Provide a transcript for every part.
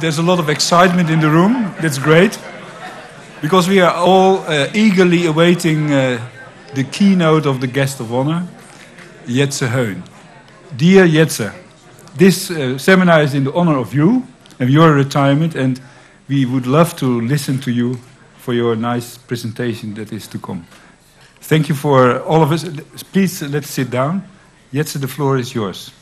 there's a lot of excitement in the room. That's great. Because we are all uh, eagerly awaiting uh, the keynote of the guest of honor, Jetze Heun. Dear Jetze, this uh, seminar is in the honor of you and your retirement, and we would love to listen to you for your nice presentation that is to come. Thank you for all of us. Please uh, let's sit down. Jetze, the floor is yours.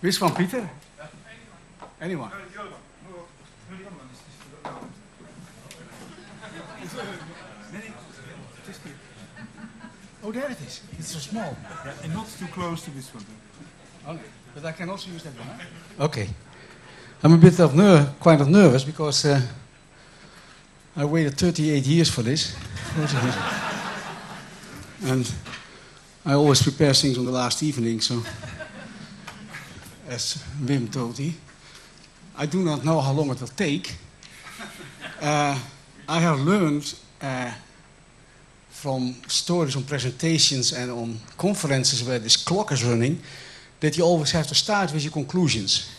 Which one, Peter? Anyone? Oh, there it is. It's so small. Yeah, and not too close to this one. Okay. But I can also use that one. Huh? Okay. I'm a bit of ner- quite of nervous because uh, I waited 38 years for this. and I always prepare things on the last evening, so as Wim told he. I do not know how long it will take. Uh, I have learned uh, from stories on presentations and on conferences where this clock is running that you always have to start with your conclusions.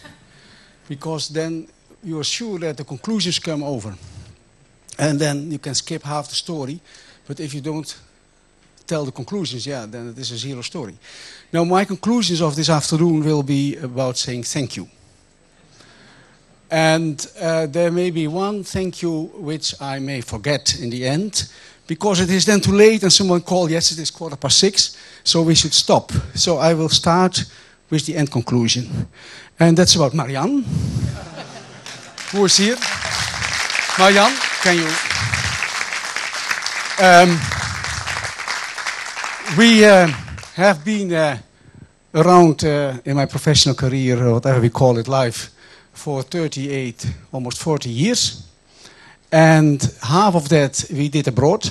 Because then you are sure that the conclusions come over. And then you can skip half the story. But if you don't tell the conclusions, yeah, then it is a zero story. Now, my conclusions of this afternoon will be about saying thank you. And uh, there may be one thank you which I may forget in the end, because it is then too late and someone called, yes, it is quarter past six, so we should stop. So I will start with the end conclusion. And that's about Marianne, who is here. Marianne, can you... Um, we uh, have been uh, around uh, in my professional career, or whatever we call it, life, for 38, almost 40 years. And half of that we did abroad,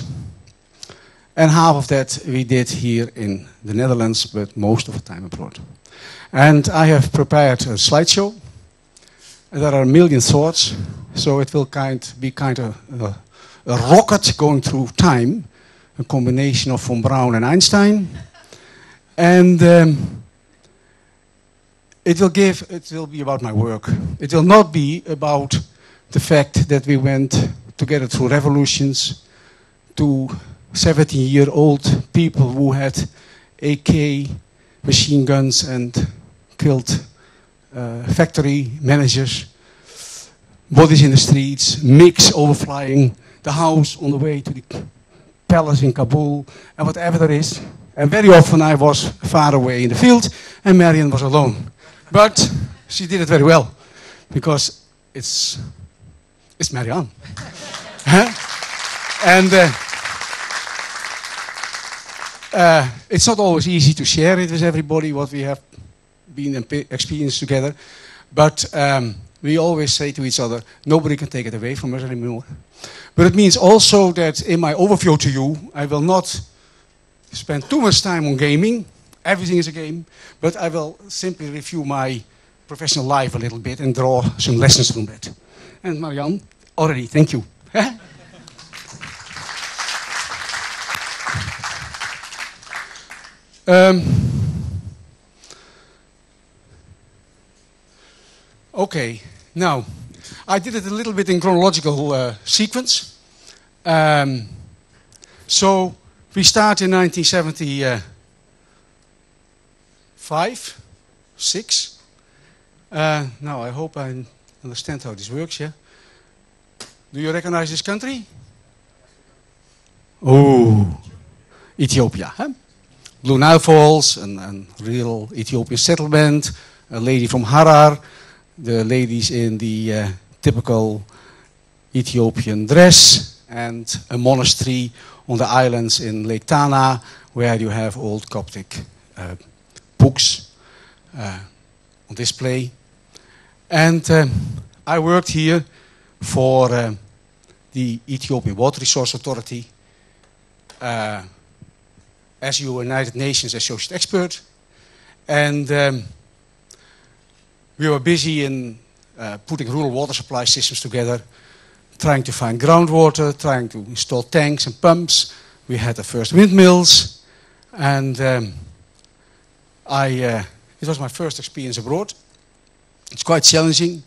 and half of that we did here in the Netherlands, but most of the time abroad. And I have prepared a slideshow. There are a million thoughts, so it will kind be kind of a, a rocket going through time, a combination of von Braun and Einstein. And um, it will give, it will be about my work. It will not be about the fact that we went together through revolutions to 17 year old people who had AK machine guns and killed uh, factory managers, bodies in the streets, MiGs overflying the house on the way to the palace in Kabul, and whatever there is. And very often I was far away in the field, and Marion was alone. But she did it very well, because it's, it's Marianne. And uh, uh, it's not always easy to share it with everybody what we have been experienced together. But um, we always say to each other, nobody can take it away from us anymore. But it means also that in my overview to you, I will not spend too much time on gaming. Everything is a game. But I will simply review my professional life a little bit and draw some lessons from that. And Marianne, already, thank you. um, okay, now, I did it a little bit in chronological uh, sequence. Um, so, we start in 1975, 6. Uh, now, I hope I understand how this works, yeah? Do you recognize this country? Oh, Ethiopia. Huh? Blue Nile Falls, a real Ethiopian settlement, a lady from Harar, the ladies in the uh, typical Ethiopian dress, and a monastery on the islands in Lake Tana, where you have old Coptic uh, books uh, on display. And um, I worked here for uh, the Ethiopian Water Resource Authority uh, as your United Nations Associate Expert. And um, we were busy in uh, putting rural water supply systems together, trying to find groundwater, trying to install tanks and pumps. We had the first windmills, and um, I, uh, it was my first experience abroad. It's quite challenging.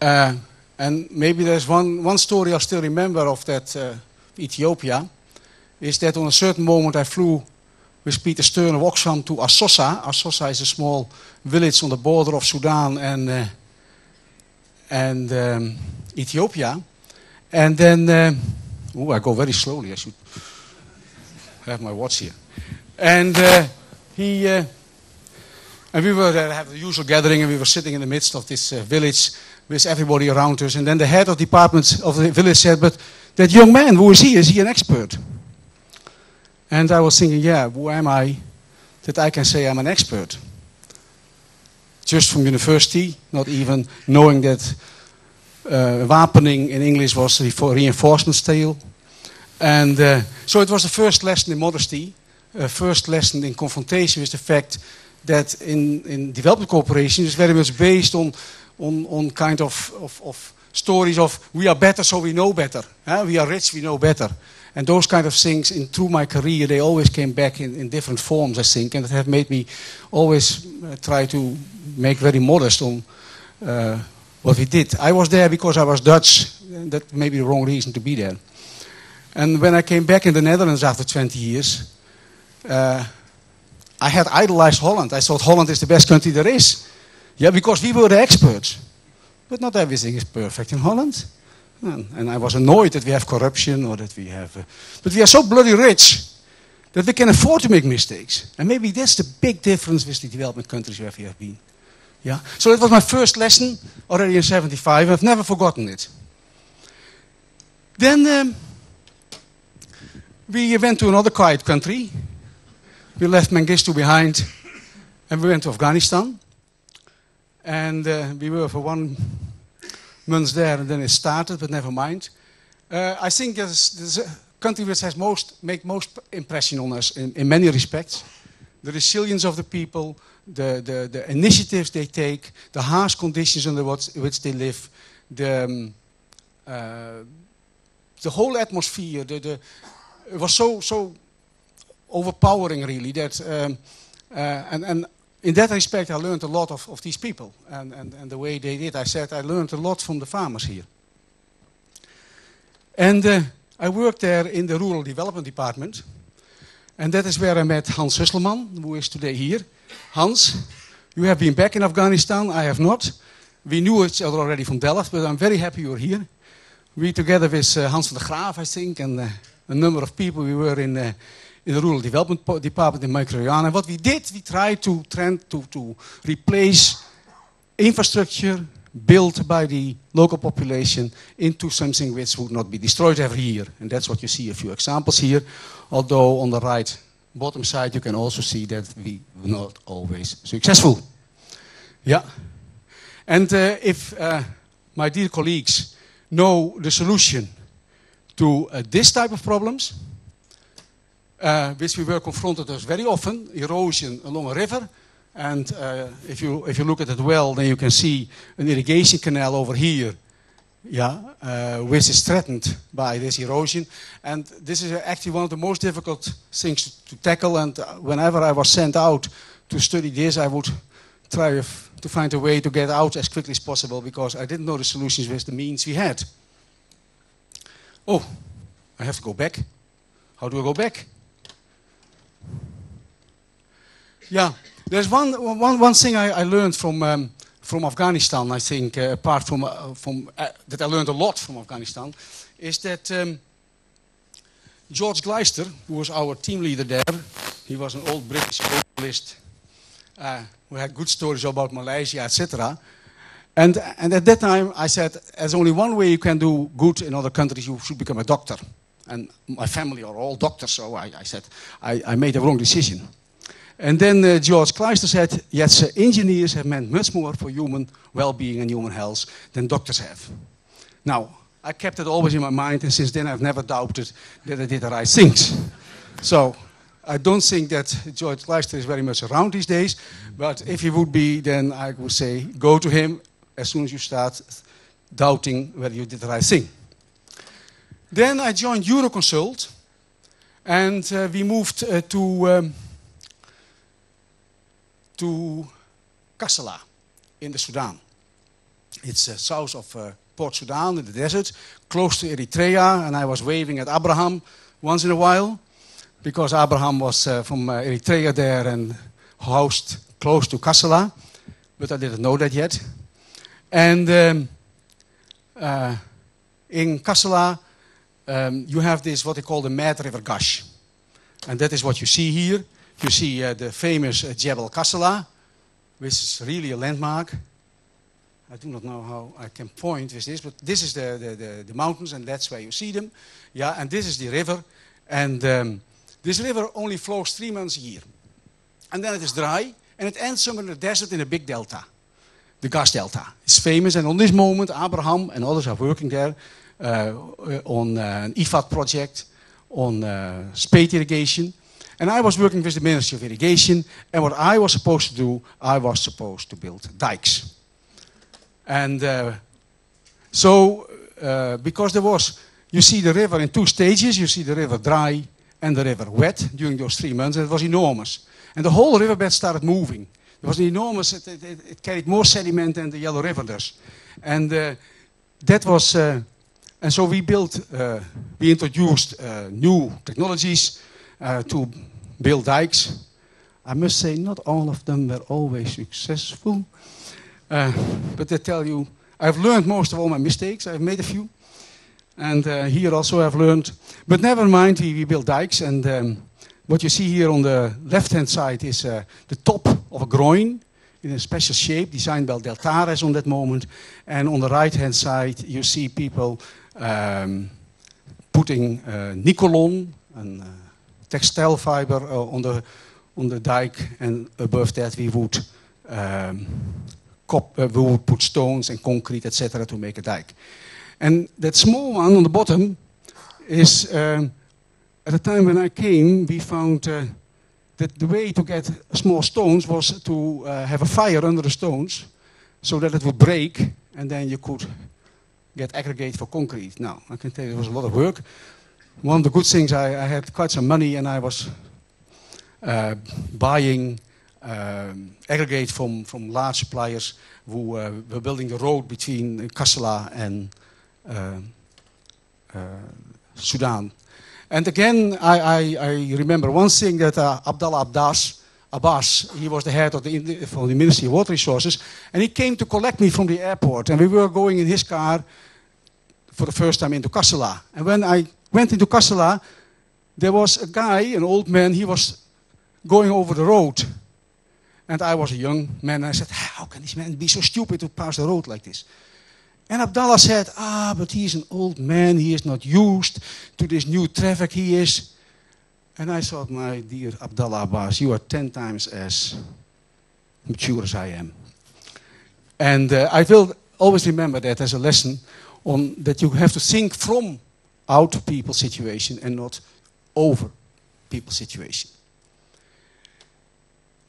Uh, and maybe there's one, one story I still remember of that uh, Ethiopia, is that on a certain moment I flew with Peter Stern of Oxfam to Assosa. Assosa is a small village on the border of Sudan and, uh, and um, Ethiopia. And then, uh, oh, I go very slowly. I should have my watch here. And uh, he, uh, and we were there, have the usual gathering, and we were sitting in the midst of this uh, village with everybody around us. And then the head of department of the village said, "But that young man, who is he? Is he an expert?" And I was thinking, "Yeah, who am I that I can say I'm an expert?" Just from university, not even knowing that uh, wapening in English was re- reinforcement steel. And uh, so it was the first lesson in modesty, uh, first lesson in confrontation with the fact that in, in development cooperation is very much based on, on, on kind of, of, of stories of we are better so we know better. Huh? We are rich, we know better. And those kind of things, in, through my career, they always came back in, in different forms, I think, and that have made me always uh, try to make very modest on uh, what we did. I was there because I was Dutch. That may be the wrong reason to be there. And when I came back in the Netherlands after 20 years, uh, I had idolized Holland. I thought Holland is the best country there is. Yeah, because we were the experts. But not everything is perfect in Holland. And, and I was annoyed that we have corruption or that we have. Uh, but we are so bloody rich that we can afford to make mistakes. And maybe that's the big difference with the development countries where we have been. Yeah? So it was my first lesson already in 75. I've never forgotten it. Then um, we went to another quiet country. We left Mengistu behind and we went to Afghanistan. And uh, we were for one month there and then it started, but never mind. Uh, I think there's a country which has most, make most impression on us in, in many respects. The resilience of the people, the, the, the initiatives they take, the harsh conditions under which they live, the, um, uh, the whole atmosphere, the, the, it was so, so overpowering really that, um, uh, and, and in that respect I learned a lot of, of these people and, and, and the way they did. I said I learned a lot from the farmers here. And uh, I worked there in the Rural Development Department. And that is where I met Hans Husselman, who is today here. Hans, you have been back in Afghanistan. I have not. We knew each other already from Delft, but I'm very happy you're here. We, together with uh, Hans van der Graaf, I think, and uh, a number of people, we were in, uh, in the Rural Development Department in Microyan. And what we did, we tried to, trend, to, to replace infrastructure built by the local population into something which would not be destroyed every year. And that's what you see a few examples here. Although on the right bottom side, you can also see that we were not always successful. Yeah. And uh, if uh, my dear colleagues know the solution to uh, this type of problems, uh, which we were confronted with very often, erosion along a river, and uh, if, you, if you look at it well, then you can see an irrigation canal over here, yeah, uh, which is threatened by this erosion. And this is actually one of the most difficult things to, tackle. And whenever I was sent out to study this, I would try to find a way to get out as quickly as possible because I didn't know the solutions with the means we had. Oh, I have to go back. How do I go back? Yeah, there's one, one, one thing I, I learned from, um, from Afghanistan, I think, uh, apart from, uh, from uh, that I learned a lot from Afghanistan, is that um, George Gleister, who was our team leader there, he was an old British journalist uh, who had good stories about Malaysia, etc. And, and at that time, I said, there's only one way you can do good in other countries, you should become a doctor. And my family are all doctors, so I, I said, I, I made the wrong decision. And then uh, George Kleister said, yes, uh, engineers have meant much more for human well-being and human health than doctors have. Now, I kept it always in my mind, and since then I've never doubted that I did the right things. so, I don't think that George Kleister is very much around these days, but if he would be, then I would say, go to him as soon as you start doubting whether you did the right thing. Then I joined Euroconsult, and uh, we moved uh, to um, to Kassala in the Sudan. It's uh, south of uh, Port Sudan in the desert, close to Eritrea, and I was waving at Abraham once in a while because Abraham was uh, from uh, Eritrea there and housed close to Kassala, but I didn't know that yet. And um, uh, in Kassala, um, you have this what they call the Mad River Gash. And that is what you see here. You see uh, the famous uh, Jebel Kassala, which is really a landmark. I do not know how I can point with this, but this is the, the, the, the mountains, and that's where you see them. Yeah, and this is the river. And um, this river only flows three months a year. And then it is dry, and it ends somewhere in the desert in a big delta. The Gash delta. It's famous, and on this moment, Abraham and others are working there uh, on uh, an IFAD project, on uh, irrigation. And I was working with the Ministry of Irrigation, and what I was supposed to do, I was supposed to build dikes. And uh, so, uh, because there was, you see the river in two stages, you see the river dry and the river wet during those three months, and it was enormous. And the whole riverbed started moving. It was enormous, it, it, it, carried more sediment than the Yellow River does. And uh, that was, uh, and so we built, uh, we introduced uh, new technologies to build dikes. I must say, not all of them were always successful. Uh, but they tell you, I've learned most of all my mistakes. I've made a few. And uh, here also I've learned. But never mind, we, we built dikes. And um, what you see here on the left-hand side is uh, the top of a groin in a special shape designed by Deltares on that moment. And on the right-hand side, you see people um, putting uh, Nicolon, a uh, textile fiber, uh, on, the, on the dike. And above that, we would um, cop, uh, we would put stones and concrete, etc., to make a dike. And that small one on the bottom is, um, at the time when I came, we found uh, that the way to get small stones was to uh, have a fire under the stones so that it would break and then you could get aggregate for concrete. Now, I can tell you it was a lot of work. One of the good things, I, I had quite some money and I was uh, buying um, aggregate from, from large suppliers who uh, were building the road between Kassala and uh, uh, Sudan. And again, I, I, I, remember one thing that Abdallah Abbas, Abbas, he was the head of the, from the Ministry of Water Resources, and he came to collect me from the airport. And we were going in his car for the first time into Kassala. And when I went into Kassala, there was a guy, an old man, he was going over the road. And I was a young man, and I said, How can this man be so stupid to pass the road like this? And Abdallah said, Ah, but he is an old man, he is not used to this new traffic he is. And I thought, My dear Abdallah Abbas, you are 10 times as mature as I am. And uh, I will always remember that as a lesson on that you have to think from out people's situation and not over people's situation.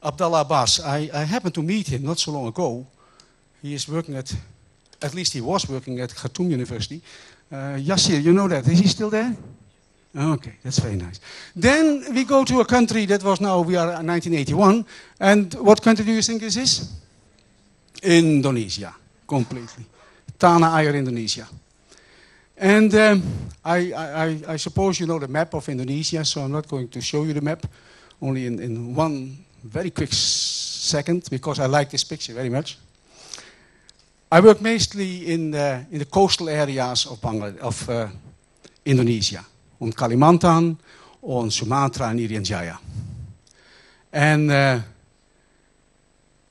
Abdallah Abbas, I, I happened to meet him not so long ago. He is working at, at least he was working at Khartoum University. Uh, Yassir, you know that. Is he still there? Okay, that's very nice. Then we go to a country that was now, we are 1981. And what country do you think this is? Indonesia, completely. Tanah Air, Indonesia. And um, I, I, I, suppose you know the map of Indonesia, so I'm not going to show you the map, only in, in one very quick second because I like this picture very much. I work mostly in the, in the coastal areas of, Bangladesh, of uh, Indonesia, on Kalimantan, on Sumatra and Irian Jaya. And uh,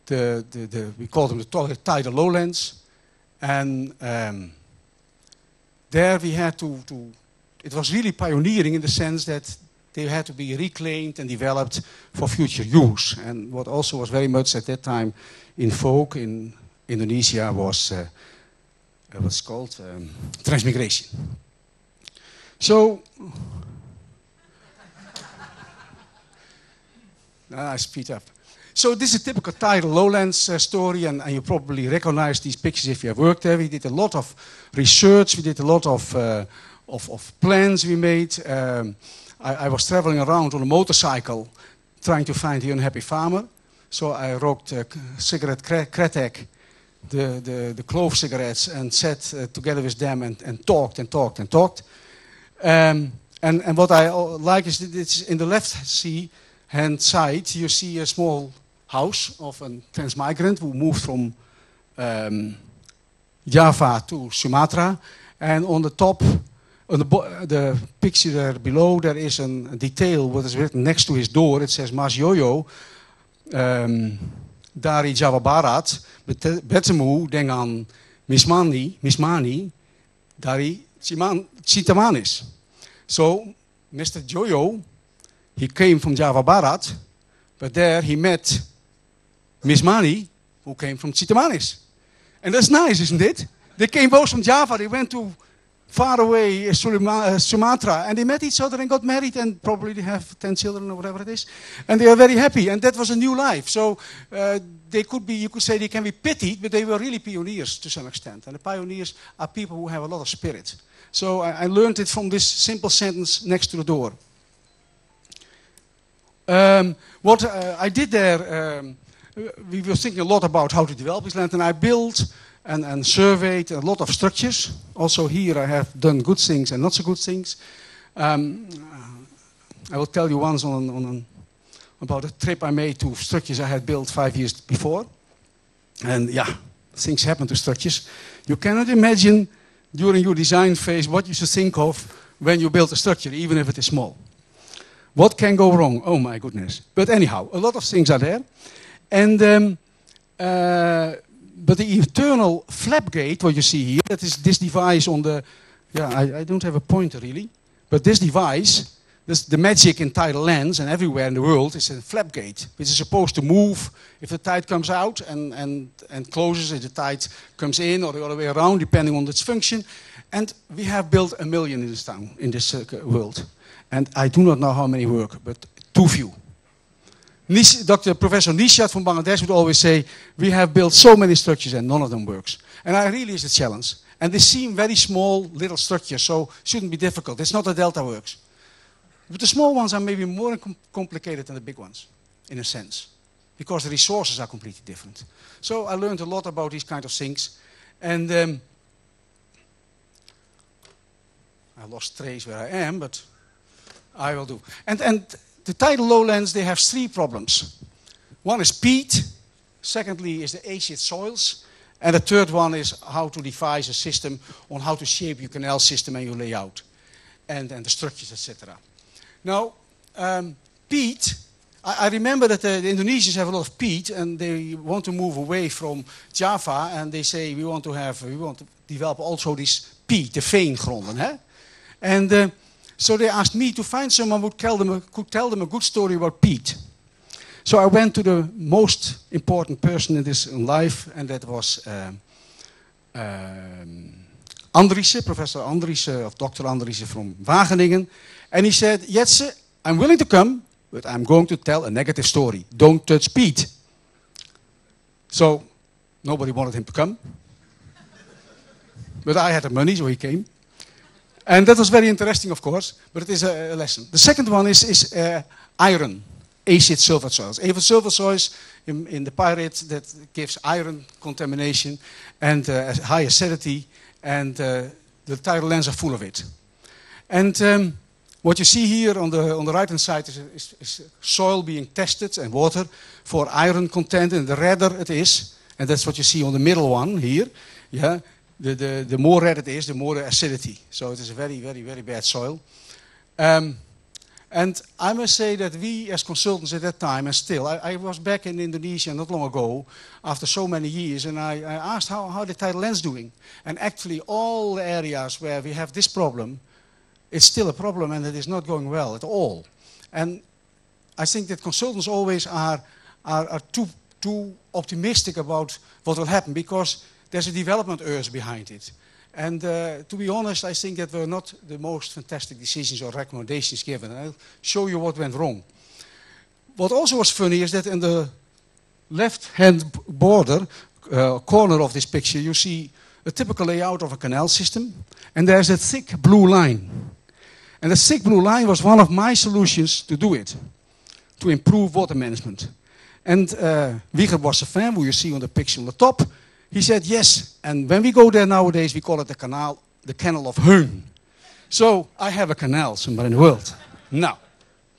the, the, the, we call them the tidal lowlands. And um, there we had to, to, it was really pioneering in the sense that they had to be reclaimed and developed for future use. And what also was very much at that time in vogue in Indonesia was uh, what's called um, transmigration. So, I speed up. So this is a typical tidal lowlands uh, story, and, and, you probably recognize these pictures if you have worked there. We did a lot of research, we did a lot of uh, of, of plans we made. Um, I, I, was traveling around on a motorcycle trying to find the unhappy farmer. So I rooked a cigarette Kretek, the, the, the clove cigarettes, and sat uh, together with them and, and talked and talked and talked. Um, and, and what I like is that it's in the left hand side, you see a small house of a transmigrant who moved from um, Java to Sumatra. And on the top, on the, the picture there below, there is a detail what is written next to his door. It says Mas Yoyo, um, Dari Java Barat, Betemu dengan Mismani, Mismani, Dari Chitamanis. So, Mr. Joyo, he came from Java Barat, but there he met Miss Mani, who came from Chitamanis. And that's nice, isn't it? They came both from Java, they went to far away uh, uh, Sumatra, and they met each other and got married, and probably they have 10 children or whatever it is. And they are very happy, and that was a new life. So uh, they could be, you could say they can be pitied, but they were really pioneers to some extent. And the pioneers are people who have a lot of spirit. So I, I learned it from this simple sentence next to the door. Um, what uh, I did there, um, we were thinking a lot about how to develop this land, and I built and, and surveyed a lot of structures. Also here I have done good things and not so good things. Um, I will tell you once on, on an, about a trip I made to structures I had built five years before. And yeah, things happen to structures. You cannot imagine during your design phase what you should think of when you build a structure, even if it is small. What can go wrong? Oh my goodness. But anyhow, a lot of things are there. And um, uh, but the eternal flap gate, what you see here, that is this device on the, yeah, I, I don't have a pointer really, but this device, this, the magic in tidal lands and everywhere in the world is a flap gate, which is supposed to move if the tide comes out and, and, and closes if the tide comes in or the other way around, depending on its function. And we have built a million in this town, in this uh, world. And I do not know how many work, but too few. Nish, Dr. Professor Nishat from Bangladesh would always say, we have built so many structures and none of them works. And I really is a challenge. And they seem very small little structures, so shouldn't be difficult. It's not a delta works. But the small ones are maybe more com complicated than the big ones, in a sense, because the resources are completely different. So I learned a lot about these kind of things. And um, I lost trace where I am, but I will do. And, and the tidal lowlands, they have three problems. One is peat, secondly is the acid soils, and the third one is how to devise a system on how to shape your canal system and your layout, and, and the structures, etc. Now, um, peat, I, I, remember that the, the, Indonesians have a lot of peat, and they want to move away from Java, and they say we want to have, we want to develop also this peat, the veengronden. Hè? And uh, so they asked me to find someone who tell them could tell them a good story about Piet. So I went to the most important person in this life, and that was uh, um, Andriessen, Professor Andriessen, of Dr. Andriessen from Wageningen. And he said, Jetse, I'm willing to come, but I'm going to tell a negative story. Don't touch Piet. So nobody wanted him to come. but I had the money, so he came. And that was very interesting, of course, but it is a, a lesson. The second one is, is uh, iron, acid sulfate soils. Acid sulfate soils in, in, the pyrite that gives iron contamination and uh, high acidity, and uh, the tidal lands are full of it. And um, what you see here on the, on the right hand side is, is, is, soil being tested and water for iron content, and the redder it is, and that's what you see on the middle one here. Yeah, the, the, the more red it is, the more the acidity. So it is a very, very, very bad soil. Um, and I must say that we, as consultants at that time, and still, I, I, was back in Indonesia not long ago, after so many years, and I, I asked how, how the lands doing. And actually, all the areas where we have this problem, it's still a problem, and it is not going well at all. And I think that consultants always are, are, are too, too optimistic about what will happen, because there's a development urge behind it. And uh, to be honest, I think that were not the most fantastic decisions or recommendations given. I'll show you what went wrong. What also was funny is that in the left-hand border uh, corner of this picture, you see a typical layout of a canal system. and there's a thick blue line. And the thick blue line was one of my solutions to do it, to improve water management. And uh, Wieger was a fan, who you see on the picture on the top. He said yes, and when we go there nowadays, we call it the canal, the canal of Heun. So I have a canal somewhere in the world. Now,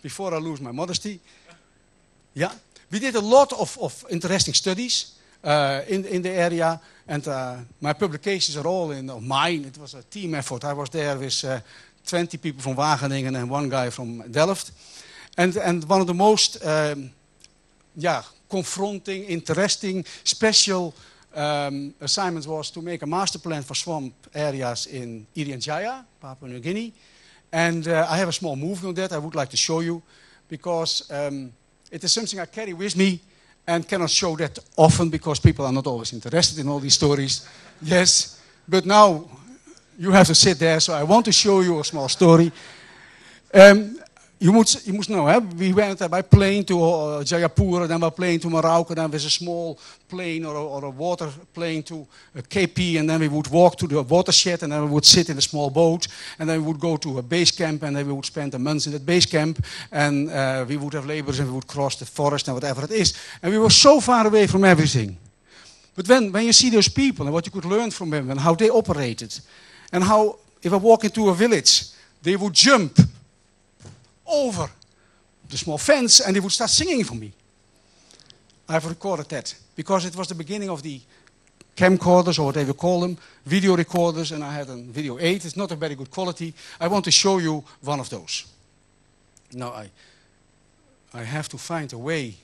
before I lose my modesty, yeah, we did a lot of, of interesting studies uh, in, in the area, and uh, my publications are all in of mine. It was a team effort. I was there with uh, 20 people from Wageningen and one guy from Delft. And, and one of the most um, yeah, confronting, interesting, special um, assignments was to make a master plan for swamp areas in Irian Jaya, Papua New Guinea. And uh, I have a small movie on that I would like to show you because um, it is something I carry with me and cannot show that often because people are not always interested in all these stories. yes, but now you have to sit there, so I want to show you a small story. Um, you must, you must know, hè? we went uh, by plane to uh, Jayapura, then by plane to Marauke, then with a small plane or a, or a water plane to uh, KP, and then we would walk to the watershed, and then we would sit in a small boat, and then we would go to a base camp, and then we would spend a month in that base camp, and uh, we would have laborers, and we would cross the forest and whatever it is. And we were so far away from everything. But when, when you see those people and what you could learn from them and how they operated, and how if I walk into a village, they would jump over the small fence and they would start singing for me. I've recorded that because it was the beginning of the camcorders or whatever you call them, video recorders, and I had a video 8. It's not a very good quality. I want to show you one of those. Now I, I have to find a way.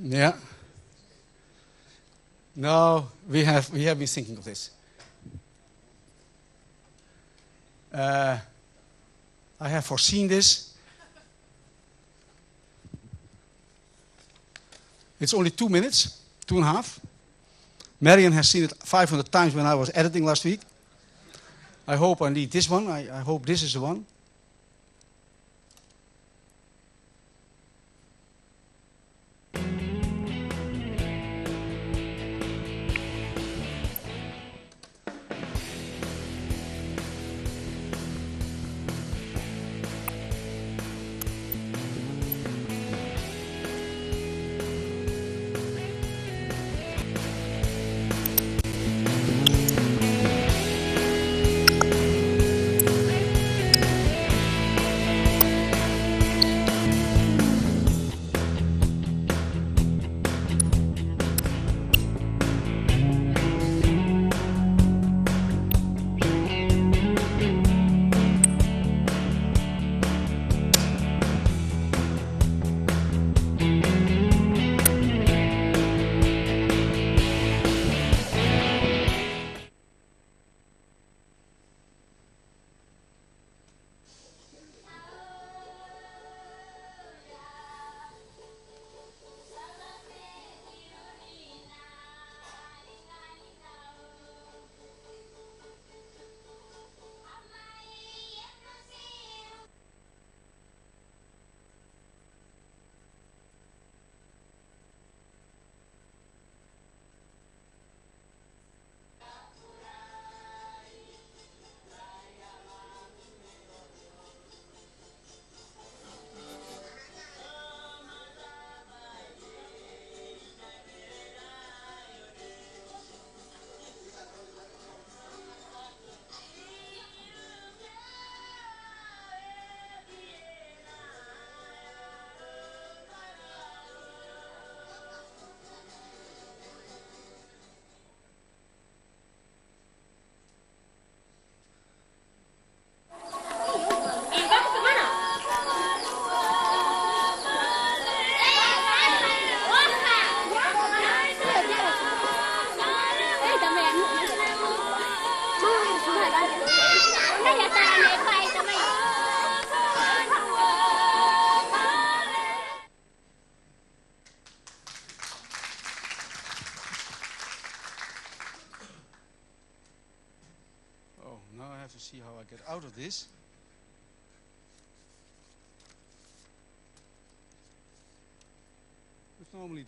Yeah. Now we have, we have been thinking of this. Uh, I have foreseen this. It's only two minutes, two and a half. Marion has seen it 500 times when I was editing last week. I hope I need this one. I, I hope this is the one.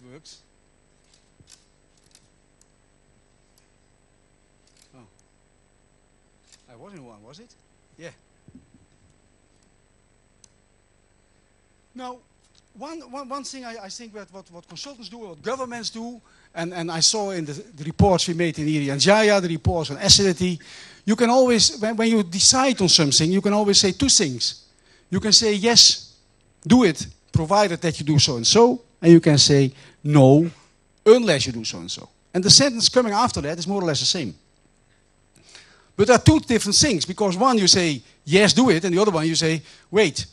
It works. Oh. I was in one, was it? Yeah. Now, one, one, one thing I, I think that what, what consultants do, what governments do, and, and I saw in the, the reports we made in Irian Jaya, the reports on acidity, you can always, when, when you decide on something, you can always say two things. You can say, yes, do it, provided that you do so and so, and you can say, no, unless you do so and so. And the sentence coming after that is more or less the same. But there are two different things, because one you say, yes, do it, and the other one you say, wait.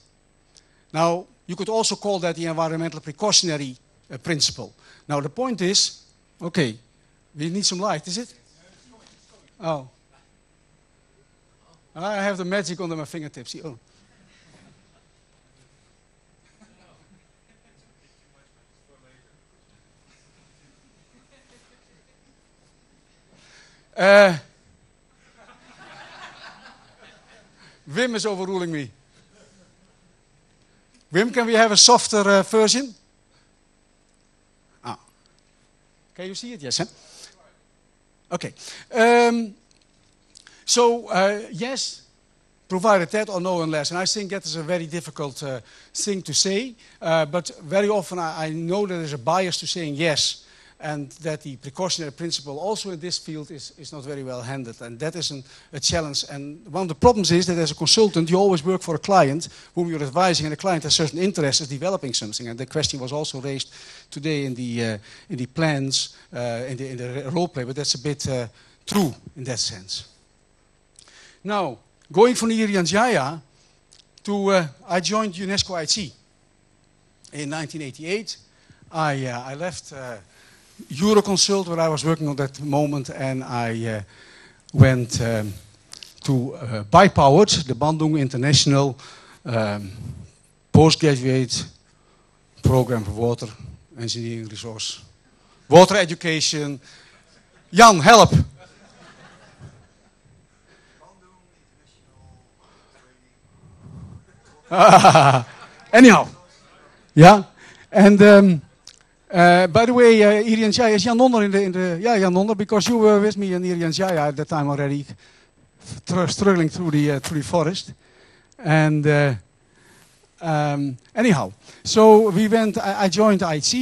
Now, you could also call that the environmental precautionary uh, principle. Now, the point is, okay, we need some light, is it? Oh. I have the magic under my fingertips. Oh. Uh, Wim is overruling me. Wim, can we have a softer uh, version? Ah. Can you see it? Yes. Huh? Okay. Um, so, uh, yes, provided that or no unless. And I think that is a very difficult uh, thing to say. Uh, but very often I, I know that there's a bias to saying yes and that the precautionary principle also in this field is, is not very well handled. And that is an, a challenge. And one of the problems is that as a consultant, you always work for a client whom you're advising, and the client has certain interests in developing something. And the question was also raised today in the, uh, in the plans, uh, in, the, in the role play, but that's a bit uh, true in that sense. Now, going from Irian Jaya to, uh, I joined UNESCO IT in 1988. I, uh, I left uh, Euroconsult, where I was working on that moment, and I uh, went um, to uh, BIPOWERD, the Bandung International um, Postgraduate Program for Water Engineering Resource. Water Education. Jan, help! Anyhow, yeah, and um, uh, by the way, uh, Irian Jaya is Jan in the, in the yeah Jan because you were with me in Irian Jaya at that time already, struggling through the uh, through the forest, and um, anyhow, so we went. I, I, joined IT,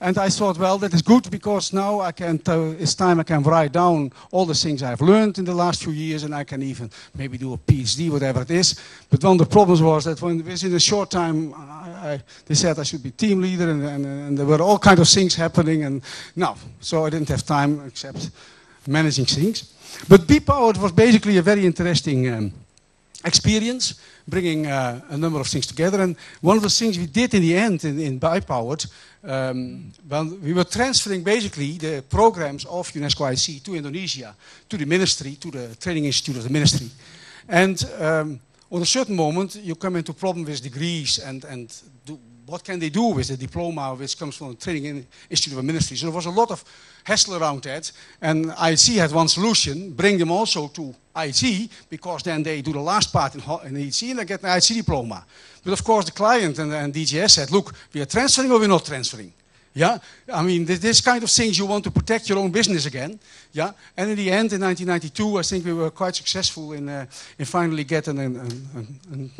and I thought, well, that is good because now I can. it's time I can write down all the things I've learned in the last few years, and I can even maybe do a PhD, whatever it is. But one of the problems was that when within a short time, I, I, they said I should be team leader, and, and, and, there were all kinds of things happening, and no, so I didn't have time except managing things. But BIPOWERD was basically a very interesting um, experience bringing uh, a number of things together. And one of the things we did in the end in, in BIPOWERD, um, well, we were transferring basically the programs of UNESCO IC to Indonesia, to the ministry, to the training institute of the ministry. And um, on a certain moment, you come into problem with degrees and, and what can they do with the diploma which comes from the training institute of a ministry. So there was a lot of hassle around that. And IHE had one solution, bring them also to IHE, because then they do the last part in, in and they get an IHE diploma. But of course the client and, and DGS said, look, we are transferring or we're not transferring. Yeah, I mean, this kind of things you want to protect your own business again. Yeah, and in the end, in 1992, I think we were quite successful in, uh, in finally getting an, an, an,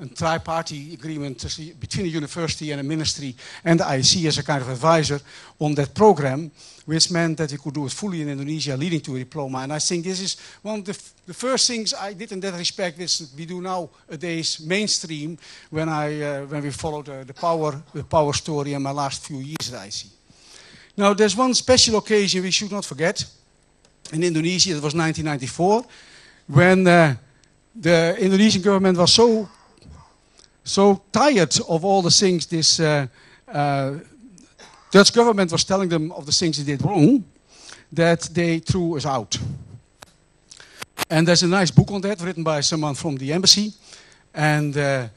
a tri-party agreement between the university and the ministry and the IC as a kind of advisor on that program, which meant that we could do it fully in Indonesia, leading to a diploma. And I think this is one of the, the first things I did in that respect, which we do nowadays mainstream when, I, uh, when we follow the, the, power, the power story in my last few years at IC. Now, there's one special occasion we should not forget. In Indonesia, it was 1994, when uh, the Indonesian government was so so tired of all the things this uh, uh, Dutch government was telling them of the things they did wrong, that they threw us out. And there's a nice book on that written by someone from the embassy. And uh,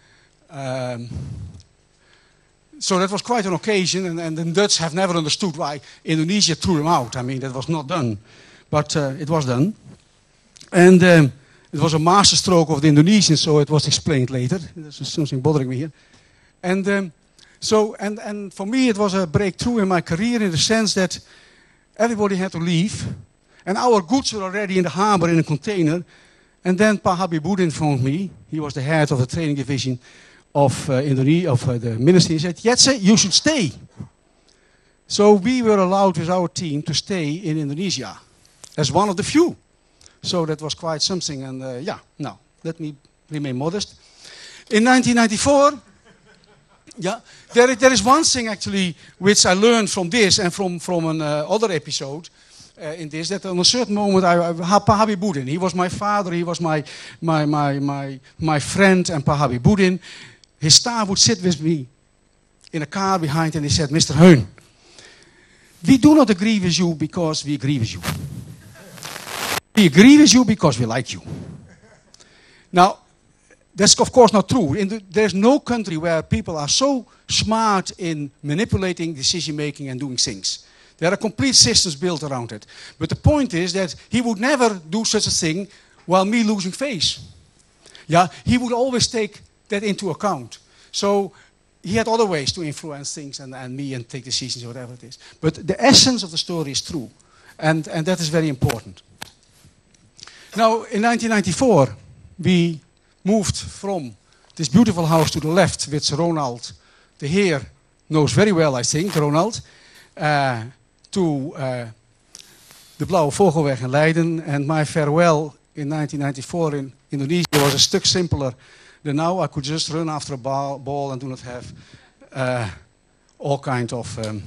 um, so that was quite an occasion, and, and, the Dutch have never understood why Indonesia threw them out. I mean, that was not done, but uh, it was done. And um, it was a masterstroke of the Indonesians, so it was explained later. There's something bothering me here. And um, so, and, and for me, it was a breakthrough in my career in the sense that everybody had to leave, and our goods were already in the harbor in a container, And then Pa Habibudin phoned me. He was the head of the training division of uh, Indonesia, of uh, the ministry. He said, Jetze, you should stay. So we were allowed with our team to stay in Indonesia as one of the few. So that was quite something. And uh, yeah, now let me remain modest. In 1994, yeah, there, there is one thing actually which I learned from this and from, from another uh, episode. Uh, in this, that on a certain moment, I, I Pahabi Budin, he was my father, he was my, my, my, my, my friend, and Pahabi Budin, his staff would sit with me in a car behind, and he said, Mr. Heun, we do not agree with you because we agree with you. We agree with you because we like you. Now, that's of course not true. The, there's no country where people are so smart in manipulating decision making and doing things. There are complete systems built around it. But the point is that he would never do such a thing while me losing face. Yeah, he would always take that into account. So he had other ways to influence things and, and me and take decisions or whatever it is. But the essence of the story is true. And, and that is very important. Now, in 1994, we moved from this beautiful house to the left, which Ronald, the Heer, knows very well, I think, Ronald, uh, to uh, the Blauwe Vogelweg in Leiden. And my farewell in 1994 in Indonesia was a stuk simpler than now. I could just run after a ball, ball and do not have uh, all kind of, um,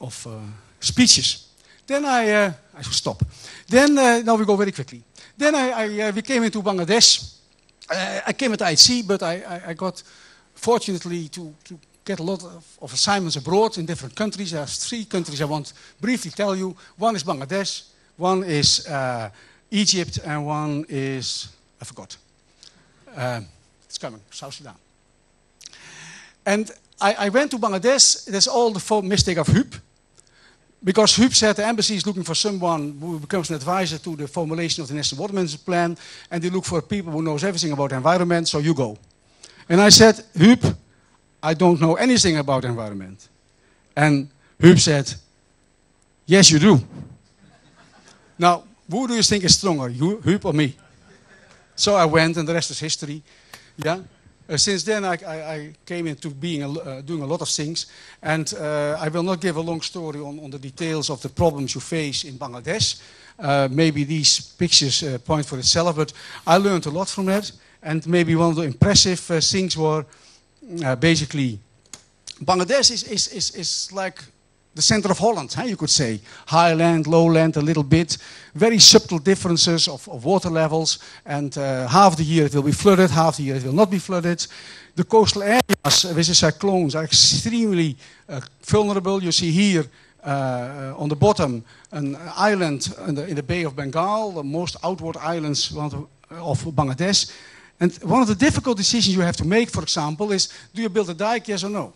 of uh, speeches. Then I, uh, I should stop. Then, uh, now we go very quickly. Then I, I uh, we came into Bangladesh. Uh, I came at IHE, but I, I, I, got fortunately to, to get a lot of, of, assignments abroad in different countries. There's three countries I want briefly tell you. One is Bangladesh, one is uh, Egypt, and one is, I forgot. Um, it's coming, South Sudan. And I, I, went to Bangladesh. That's all the mistake of Huub. Because Huub said the embassy is looking for someone who becomes an advisor to the formulation of the National Water Management Plan, and they look for people who knows everything about environment, so you go. And I said, Huub, I don't know anything about environment. And Huub said, yes, you do. now, who do you think is stronger, Huub or me? So I went, and the rest is history. Yeah. Uh, since then, I, I, I, came into being a, uh, doing a lot of things, and uh, I will not give a long story on, on, the details of the problems you face in Bangladesh. Uh, maybe these pictures uh, point for itself, but I learned a lot from that. And maybe one of the impressive uh, things were basically Bangladesh is, is, is, is like the center of Holland, you could say. Highland, lowland, a little bit. Very subtle differences of, of water levels. And uh, half the year it will be flooded, half the year it will not be flooded. The coastal areas with the cyclones are extremely uh, vulnerable. You see here uh, on the bottom an island in the, in the, Bay of Bengal, the most outward islands of Bangladesh. And one of the difficult decisions you have to make, for example, is do you build a dike, yes or no?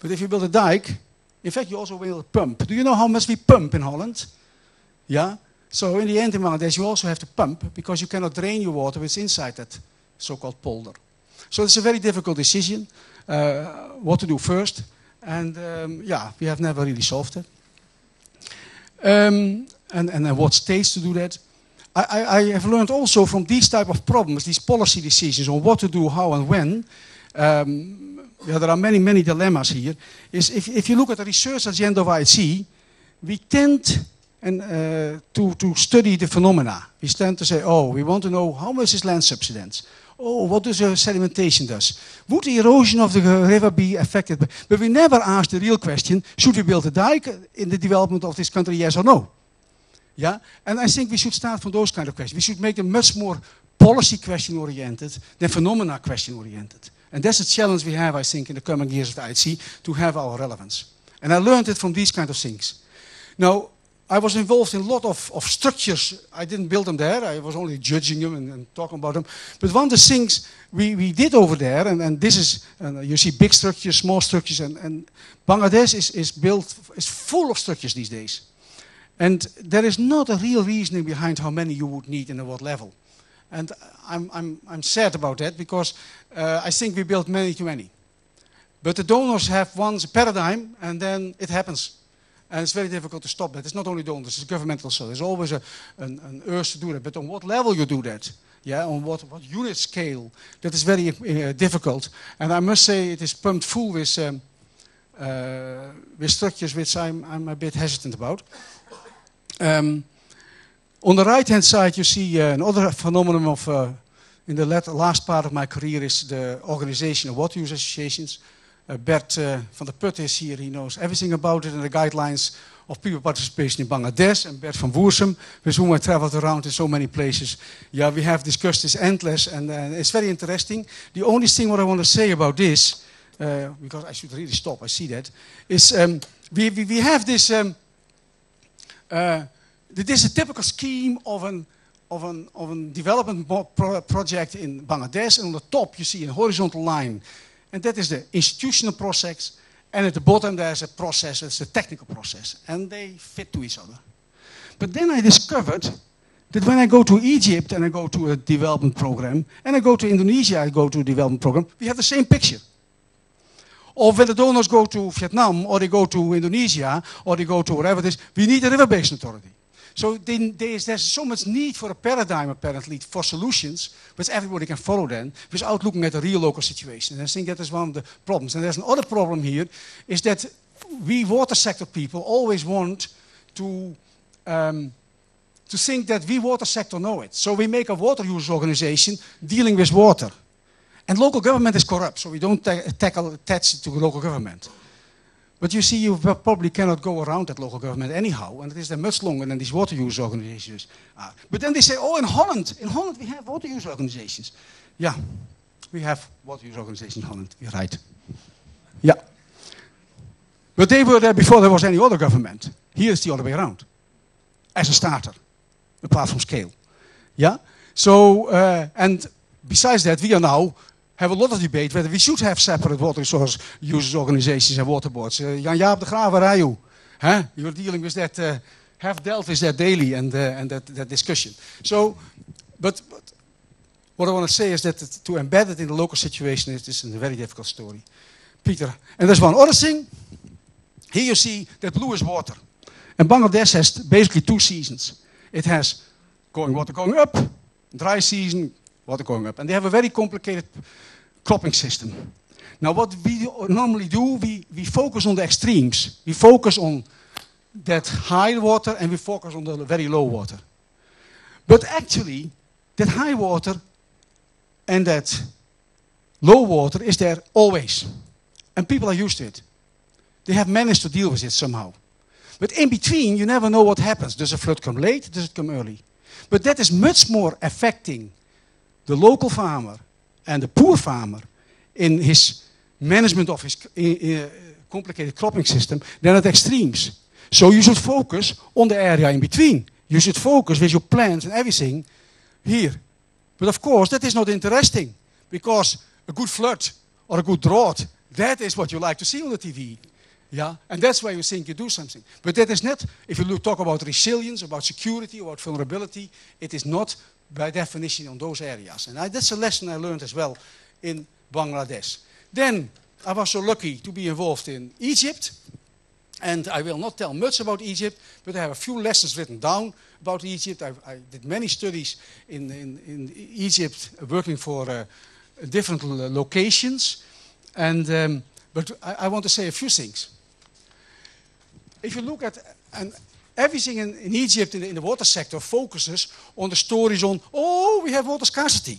But if you build a dike, in fact, you also will pump. Do you know how much we pump in Holland? Yeah? So in the end, in Bangladesh, you also have to pump because you cannot drain your water which is inside that so-called polder. So it's a very difficult decision uh, what to do first. And um, yeah, we have never really solved it. Um, and, and at what stage to do that. I, I, have learned also from these type of problems, these policy decisions on what to do, how and when, um, yeah, there are many, many dilemmas here, is if, if you look at the research agenda of IHC, we tend and, uh, to, to study the phenomena. We tend to say, oh, we want to know how much is land subsidence? Oh, what does the sedimentation does? Would the erosion of the river be affected? But we never ask the real question, should we build a dike in the development of this country, yes or no? Yeah? And I think we should start from those kind of questions. We should make them much more policy question oriented than phenomena question oriented. And that's a challenge we have, I think, in the coming years at IHE, to have our relevance. And I learned it from these kind of things. Now, I was involved in a lot of, of structures. I didn't build them there. I was only judging them and, and talking about them. But one of the things we, we did over there, and, and this is, uh, you see big structures, small structures, and, and Bangladesh is, is built, is full of structures these days. And there is not a real reasoning behind how many you would need and at what level. And I'm, I'm, I'm sad about that because uh, I think we built many too many. But the donors have once a paradigm and then it happens. And it's very difficult to stop that. It's not only donors, it's governmental so. There's always a, an, an urge to do that. But on what level you do that? Yeah, on what, what unit scale? That is very uh, difficult. And I must say it is pumped full with, um, uh, with structures which I'm, I'm a bit hesitant about. Um, on the right-hand side, you see uh, another phenomenon of, uh, in the last part of my career, is the organization of water use associations. Uh, Bert uh, van der Put is here. He knows everything about it and the guidelines of people participation in Bangladesh. And Bert van Woersum, with whom I traveled around in so many places. Yeah, we have discussed this endless and uh, it's very interesting. The only thing what I want to say about this, uh, because I should really stop, I see that, is um, we, we, we, have this... Um, dit is a typical scheme of an of an of development project in Bangladesh. And on the top, you see a horizontal line, and that is the institutional process. And at the bottom, there's a process. It's a technical process, and they fit to each other. But then I discovered that when I go to Egypt and I go to a development program, and I go to Indonesia, I go to a development program, we have the same picture. Or when the donors go to Vietnam, or they go to Indonesia, or they go to wherever it is, we need a river basin authority. So there's, there's so much need for a paradigm, apparently, for solutions, which everybody can follow then, without looking at the real local situation. And I think that is one of the problems. And there's another problem here, is that we water sector people always want to, um, to think that we water sector know it. So we make a water use organization dealing with water. And local government is corrupt, so we don't tackle, attach it to local government. But you see, you probably cannot go around that local government anyhow, and it is then much longer than these water use organizations are. But then they say, oh, in Holland, in Holland we have water use organizations. Yeah, we have water use organizations in Holland, you're right. Yeah. But they were there before there was any other government. Here it's the other way around, as a starter, apart from scale. Yeah? So, uh, and besides that, we are now have a lot of debate whether we should have separate water resource users organizations and water boards. Uh, Jan-Jaap de Graaf, where are you? Huh? You're dealing with that, uh, have dealt with that daily and, uh, and that, that discussion. So, but, but what I want to say is that to embed it in the local situation is, is a very difficult story. Peter, and there's one other thing. Here you see that blue is water. And Bangladesh has basically two seasons. It has going water going up, dry season, water going up. And they have a very complicated cropping system. Now, what we normally do, we, we focus on the extremes. We focus on that high water and we focus on the very low water. But actually, that high water and that low water is there always. And people are used to it. They have managed to deal with it somehow. But in between, you never know what happens. Does a flood come late? Does it come early? But that is much more affecting the local farmer and the poor farmer in his management of his uh, complicated cropping system than at extremes. So you should focus on the area in between. You should focus with your plants and everything here. But of course, that is not interesting because a good flood or a good drought, that is what you like to see on the TV. Yeah, and that's why you think you do something. But that is not, if you talk about resilience, about security, about vulnerability, it is not by definition on those areas. And I, that's a lesson I learned as well in Bangladesh. Then I was so lucky to be involved in Egypt. And I will not tell much about Egypt, but I have a few lessons written down about Egypt. I, I did many studies in, in, in Egypt, working for uh, different locations. And, um, but I, I, want to say a few things. If you look at, and everything in, in Egypt in the, in the, water sector focuses on the stories on, oh, we have water scarcity.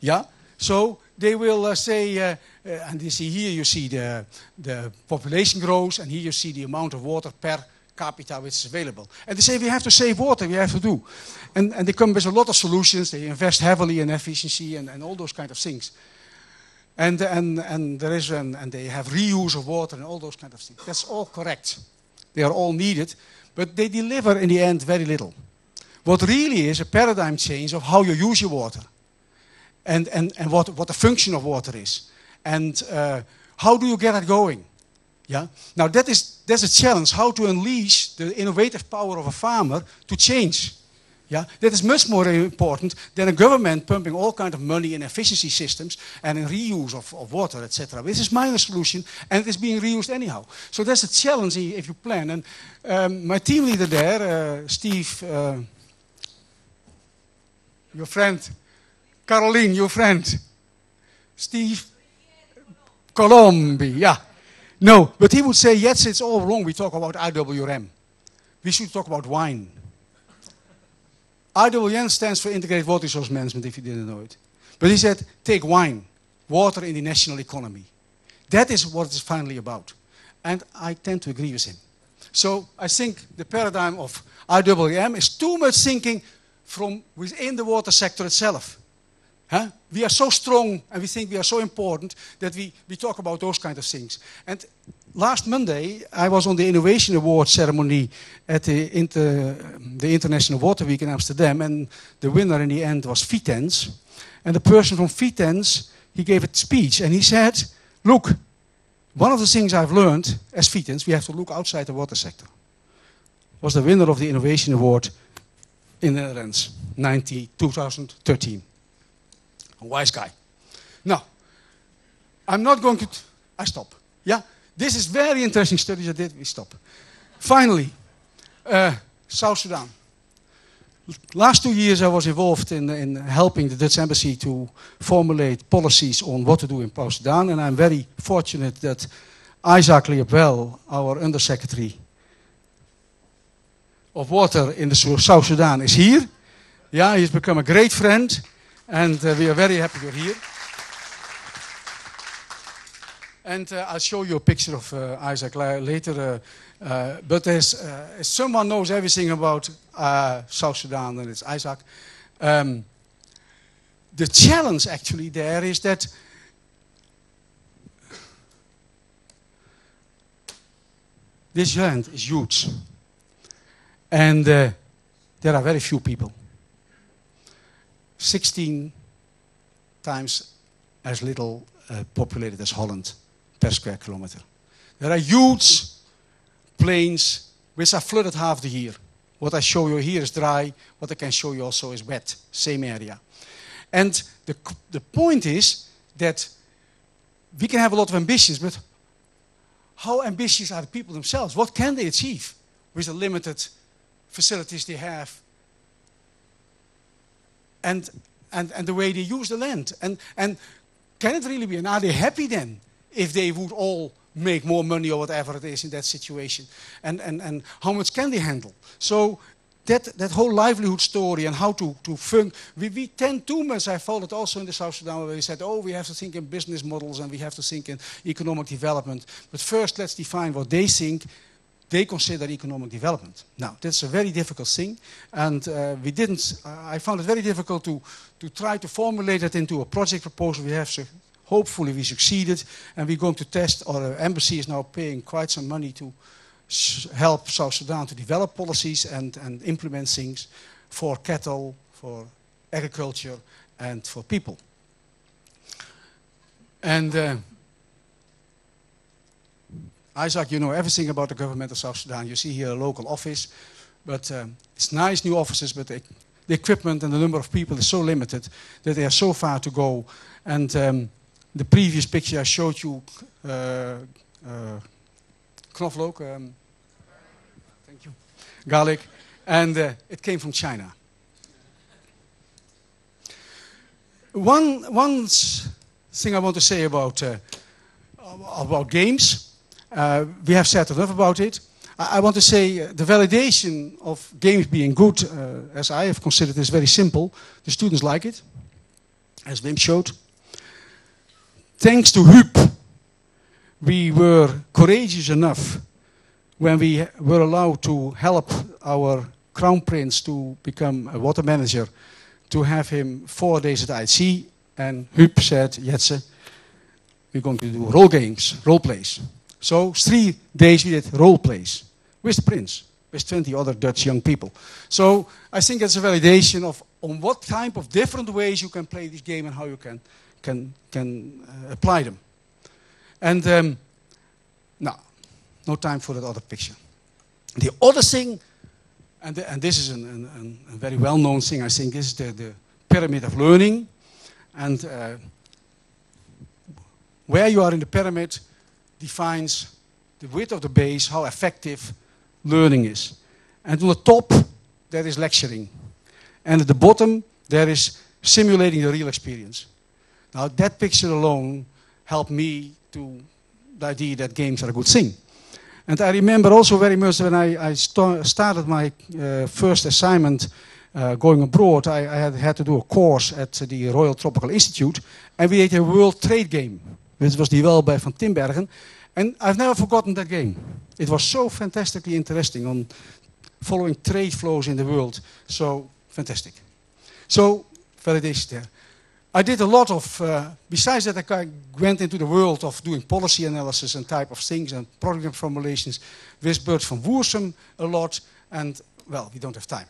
Yeah, so they will uh, say, uh, uh, and you see here you see the, the population grows, and here you see the amount of water per capita which is available. And they say we have to save water, we have to do. And, and they come with a lot of solutions, they invest heavily in efficiency and, and all those kind of things. And, and, and there is an, and they have reuse of water and all those kind of things. That's all correct. They are all needed, but they deliver in the end very little. What really is a paradigm change of how you use your water and, and, and what, what the function of water is. And uh, how do you get it going? Yeah? Now that is, that's a challenge, how to unleash the innovative power of a farmer to change. Yeah, that is much more important than a government pumping all kind of money in efficiency systems and in reuse of, of water, etc. This is minor solution, and it is being reused anyhow. So that's a challenge if you plan. And um, my team leader there, uh, Steve, uh, your friend, Caroline, your friend, Steve Colombi, yeah. No, but he would say, yes, it's all wrong. We talk about IWRM. We should talk about wine. IWRM stands for Integrated Water Resource Management, if you didn't know it. But he said, take wine, water in the national economy. That is what it's finally about. And I tend to agree with him. So I think the paradigm of IWRM is too much thinking from within the water sector itself. Huh? We are so strong and we think we are so important that we, we talk about those kind of things. And last Monday, I was on the Innovation Award ceremony at the, Inter, the International Water Week in Amsterdam, and the winner in the end was Vitens. And the person from Vitens, he gave a speech, and he said, look, one of the things I've learned as Vitens, we have to look outside the water sector. Was the winner of the Innovation Award in the Netherlands, 90, 2013. A wise guy. Now, I'm not going to, I stop. Yeah? This is very interesting studies I did. We stop. Finally, uh, South Sudan. Last two years I was involved in, in helping the Dutch embassy to formulate policies on what to do in South Sudan. And I'm very fortunate that Isaac Leopel, our undersecretary of water in the South Sudan, is here. Yeah, he's become a great friend. And uh, we are very happy you're here. And uh, I'll show you a picture of uh, Isaac later. Uh, uh, but as, uh, someone knows everything about South Sudan, and it's Isaac. Um, the challenge actually there is that this land is huge. And there are very few people. 16 times as little uh, populated as Holland per square kilometer. There are huge plains which are flooded half the year. What I show you here is dry. What I can show you also is wet, same area. And the, the point is that we can have a lot of ambitions, but how ambitious are the people themselves? What can they achieve with the limited facilities they have? And, and, and the way they use the land. And, and can it really be? And are they happy then if they would all make more money or whatever it is in that situation. And, and, and how much can they handle? So that, that whole livelihood story and how to, to fund, we, we tend too much, I followed also in the South Sudan where we said, oh, we have to think in business models and we have to think in economic development. But first, let's define what they think they consider economic development. Now, that's a very difficult thing, and uh, we didn't, uh, I found it very difficult to, to try to formulate it into a project proposal. We have Hopefully we succeeded and we're going to test, our embassy is now paying quite some money to help South Sudan to develop policies and, and implement things for cattle, for agriculture, and for people. And uh, Isaac, you know everything about the government of South Sudan. You see here a local office, but um, it's nice new offices, but the, the, equipment and the number of people is so limited that they are so far to go. And um, the previous picture I showed you, uh, uh, knoflook, um, thank you, garlic, and uh, it came from China. One, one thing I want to say about, uh, about games, uh, we have said enough about it. I, want to say uh, the validation of games being good, as I have considered, is very simple. The students like it, as Wim showed thanks to Huub, we were courageous enough when we were allowed to help our crown prince to become a water manager, to have him four days at IHE. And Huub said, Jetze, we're going to do role games, role plays. So three days we did role plays with the prince, with 20 other Dutch young people. So I think it's a validation of on what type of different ways you can play this game and how you can can, can uh, apply them. And um, now, no time for that other picture. The other thing And, the, and this is an, an, a very well-known thing, I think. Is the, the pyramid of learning. And uh, where you are in the pyramid defines the width of the base, how effective learning is. And on the top, there is lecturing. And at the bottom, there is simulating the real experience. Now, that picture alone helped me to the idea that games are a good thing. And I remember also very much when I, I st started my uh, first assignment uh, going abroad, I, I had, had, to do a course at the Royal Tropical Institute. And we had a world trade game. Which was wel bij Van Tinbergen. And I've never forgotten that game. It was so fantastically interesting on following trade flows in the world. So fantastic. So, validation there. I did a lot of, uh, besides that I went into the world of doing policy analysis and type of things and program formulations with Bert van Woersum a lot. And, well, we don't have time.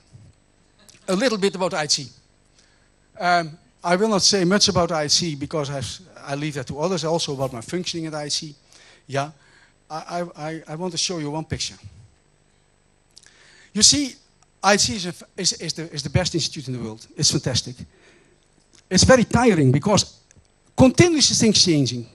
A little bit about IT. Um, I will not say much about IT because I've, I leave that to others, also about my functioning at IT. Yeah, I, I, I want to show you one picture. You see, IT is, is, is, the, is the best institute in the world. It's fantastic. It's very tiring because continuously things changing.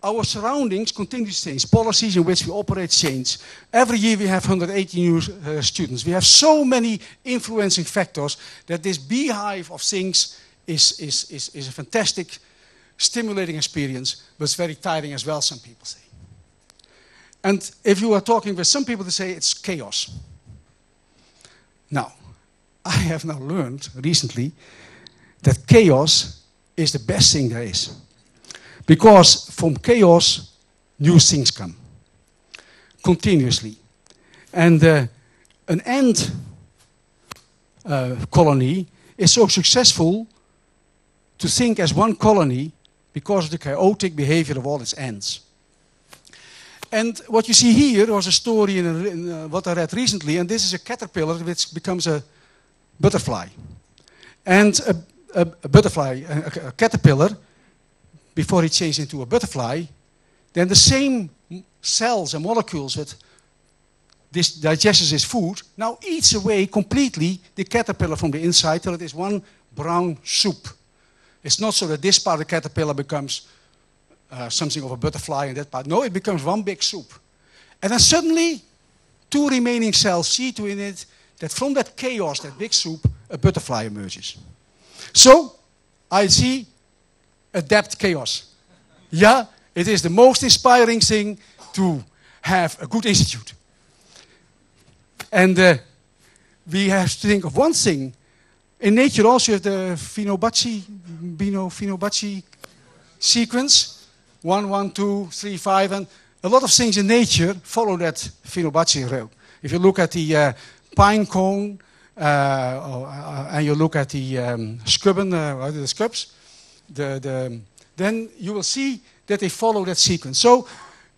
Our surroundings continuously change. Policies in which we operate change. Every year we have 180 new uh, students. We have so many influencing factors that this beehive of things is, is, is, is a fantastic, stimulating experience, but it's very tiring as well, some people say. And if you are talking with some people, they say it's chaos. Now, I have now learned recently that chaos is the best thing there is. Because from chaos, new things come continuously. And uh, an ant uh, colony is so successful to think as one colony because of the chaotic behavior of all its ants. And what you see here was a story in, a, in uh, what I read recently, and this is a caterpillar which becomes a butterfly. And a, a, a butterfly, a, a caterpillar, before it changes into a butterfly, then the same cells and molecules that this digests its food now eats away completely the caterpillar from the inside till it is one brown soup. It's not so that this part of the caterpillar becomes uh, something of a butterfly and that part. No, it becomes one big soup. And then suddenly, two remaining cells see to it that from that chaos, that big soup, a butterfly emerges. So, I see adapt chaos. Yeah, it is the most inspiring thing to have a good institute. And uh, we have to think of one thing in nature also you have the Fibonacci, Bino, Fibonacci sequence. One, one, two, three, five. And a lot of things in nature follow that Fibonacci row. If you look at the uh, pine cone, and you look at the um, uh, the scubs, the, the, then you will see that they follow that sequence. So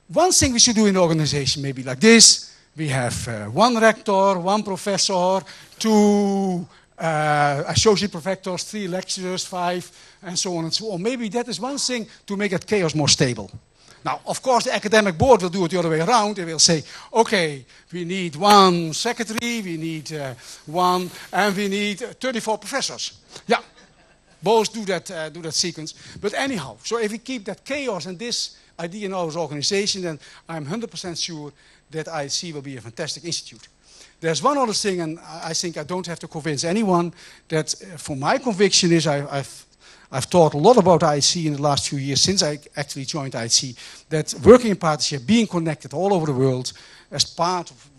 one thing we should do in the organization, maybe like this, we have uh, one rector, one professor, two uh, associate professors, three lecturers, five, and so on and so on. Maybe that is one thing to make that chaos more stable. Now, of course, the academic board will do it the other way around. They will say, okay, we need one secretary, we need uh, one, and we need uh, 34 professors. Yeah, both do that, uh, do that sequence. But anyhow, so if we keep that chaos and this idea in our organization, then I'm 100% sure that IC will be a fantastic institute. There's one other thing, and I think I don't have to convince anyone that, uh, for my conviction, is I, have I've taught a lot about IHE in the last few years since I actually joined IHE. That working in partnership, being connected all over the world, as part of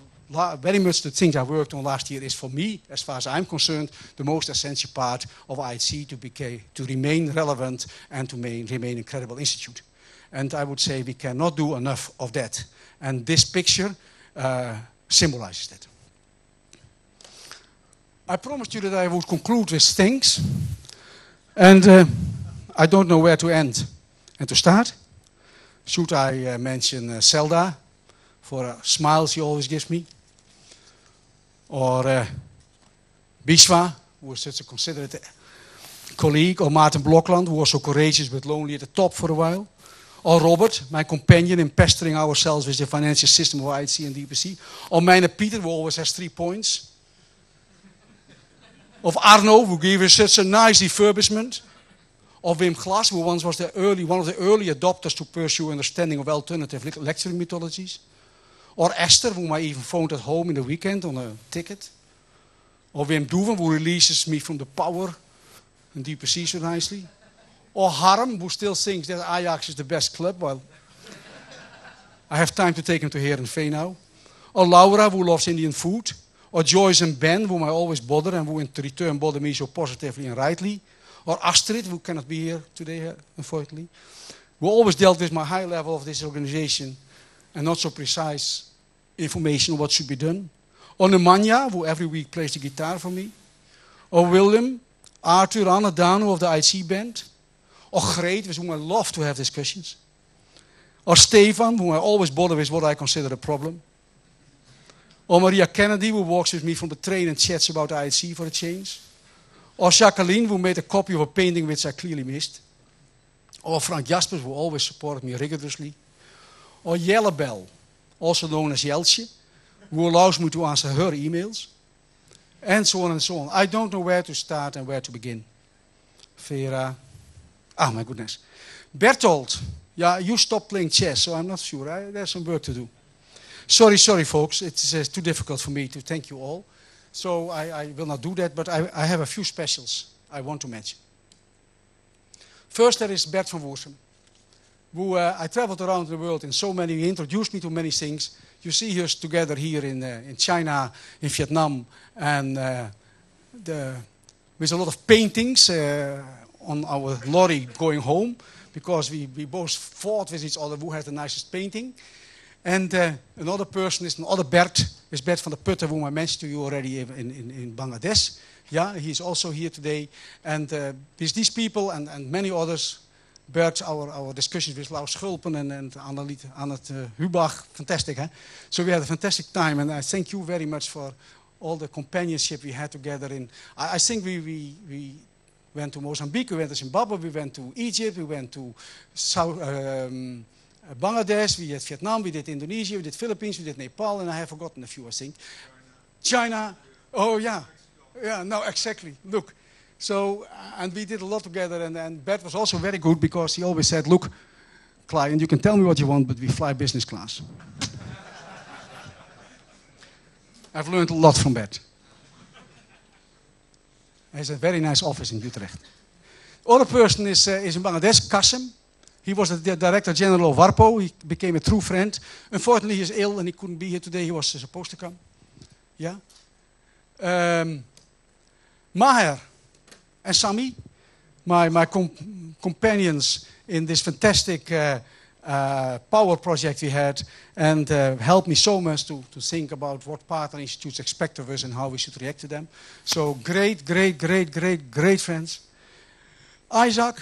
very much the things I worked on last year is for me, as far as I'm concerned, the most essential part of IHE to, to remain relevant and to main, remain a credible institute. And I would say we cannot do enough of that. And this picture uh, symbolizes that. I promised you that I would conclude with thanks. And uh, I don't know where to end. And to start, should I uh, mention uh, Zelda for a smile she always gives me? Or uh, Bishwa, who is such a considerate colleague, or Martin Blokland, who was so courageous but lonely at the top for a while. Or Robert, my companion in pestering ourselves with the financial system of IHC and DPC. Or Meine Peter, who always has three points Of Arno, who gave us such a nice refurbishment. Of Wim Glas, who once was the early, one of the early adopters to pursue understanding of alternative lecturing methodologies. Or Esther, whom I even phoned at home in the weekend on a ticket. Or Wim Doeven, who releases me from the power and sea so nicely. Or Harm, who still thinks that Ajax is the best club. Well, I have time to take him to Heerenveen now. Or Laura, who loves Indian food. Or Joyce and Ben, whom I always bother and who in return bother me so positively and rightly. Or Astrid, who cannot be here today, uh, unfortunately. Who always dealt with my high level of this organization and not so precise information on what should be done. Or Nemanja, who every week plays the guitar for me. Or William, Arthur, Anna, Dano of the IC band. Or Greet, with whom I love to have discussions. Or Stefan, whom I always bother with what I consider a problem. Or Maria Kennedy, who walks with me from the train and chats about IHC for a change. Or Jacqueline, who made a copy of a painting which I clearly missed. Or Frank Jaspers, who always supported me rigorously. Or Jellebel, also known as Jeltje, who allows me to answer her emails. And so on and so on. I don't know where to start and where to begin. Vera. Ah, my goodness. Bertolt, yeah, you stopped playing chess, so I'm not sure. I, there's some work to do. Sorry, sorry, folks. It's uh, too difficult for me to thank you all. So I, I will not do that, but I, I, have a few specials I want to mention. First, there is Bert van Woersum, who uh, I traveled around the world in so many, he introduced me to many things. You see us together here in, uh, in China, in Vietnam, and uh, the, with a lot of paintings uh, on our lorry going home because we, we both fought with each other who had the nicest painting. And uh, another person is another Bert, is Bert van der Putten, whom I mentioned to you already in, in, in Bangladesh. Yeah, he's also here today. And uh, with these people and, and many others, Bert, our, our discussions with Laus Schulpen and, and Anneliet, Annette uh, Hubach, fantastic, huh? So we had a fantastic time, and I thank you very much for all the companionship we had together. In I, I think we, we, we went to Mozambique, we went to Zimbabwe, we went to Egypt, we went to South, um, Bangladesh, we did Vietnam, we did Indonesia, we did Philippines, we did Nepal, and I have forgotten a few, I think. China. Oh, yeah. Yeah, no, exactly. Look. So, and we did a lot together, and, and Bert was also very good because he always said, look, client, you can tell me what you want, but we fly business class. I've learned a lot from Bert. He has a very nice office in Utrecht. Other person is, uh, is in Bangladesh, Kasim. He was the director general of WARPO. He became a true friend. Unfortunately, he's ill and he couldn't be here today. He was supposed to come. Yeah. Um, Maher and Sami, my, my com companions in this fantastic uh, uh, power project we had, and uh, helped me so much to, to think about what partner institutes expect of us and how we should react to them. So great, great, great, great, great friends. Isaac,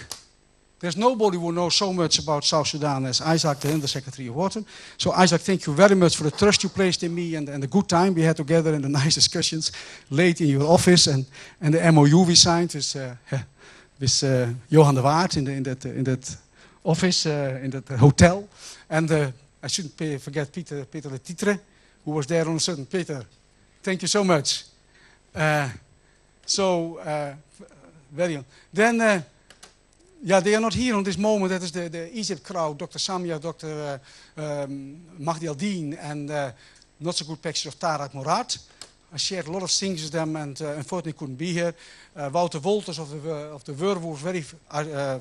there's nobody who knows so much about South Sudan as Isaac, the Undersecretary of Water. So Isaac, thank you very much for the trust you placed in me and, and the good time we had together and the nice discussions late in your office and, and the MOU we signed with, uh, with uh, Johan de Waard in, the, in, that, in that office, uh, in that hotel. And uh, I shouldn't pay, forget Peter, Peter Letitre, who was there on a certain Peter. Thank you so much. Uh, so, uh, very. Then, yeah, they are not here on this moment. That is the, the Egypt crowd, Dr. Samia, Dr. Uh, um, Mahdi Al-Din, and uh, not so good picture of Tarak Murad. I shared a lot of things with them and uh, unfortunately couldn't be here. Uh, Wouter Wolters of the, of the Werewolf, very uh,